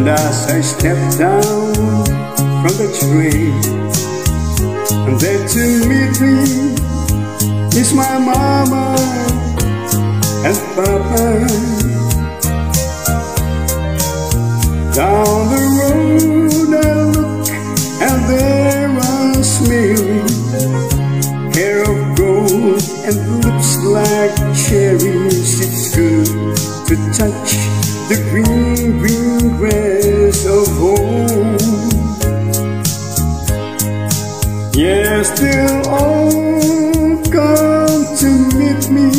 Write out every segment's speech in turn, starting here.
And as I step down from the train, and there to meet me is my mama and papa. Down the road I look, and there was Mary, hair of gold and lips like cherries. It's good to touch the green Yes, they'll all come to meet me.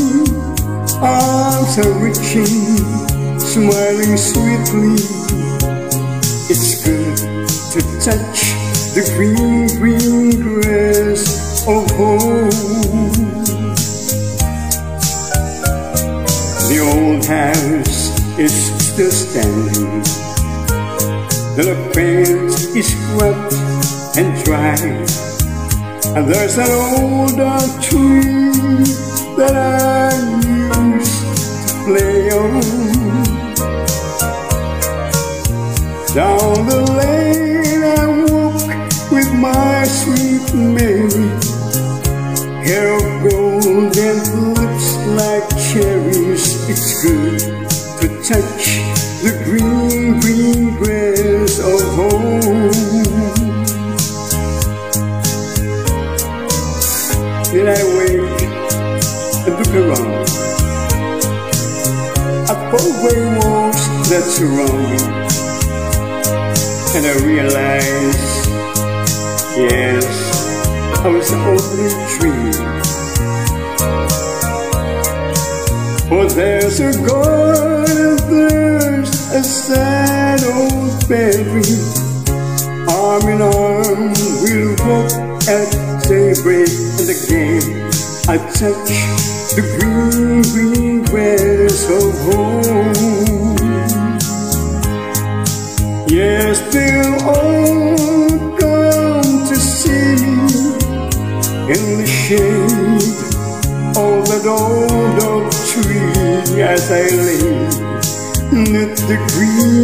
Arms are reaching, smiling sweetly. It's good to touch the green, green grass of home. The old house is still standing. The paint is scrubbed and dry. And there's an old oak tree that I used to play on. Down the lane I walk with my sweet Mary. Hair of gold and lips like cherries. It's good to touch and look around at four-way walls that surround me, and I realize, yes, I was only dreaming. For there's a God and there's a sad old fairy. Arm in arm we'll walk at daybreak and again I touch the green, green grass of home. Yes, they'll all come to see me in the shade of that old oak tree as I lay neath the green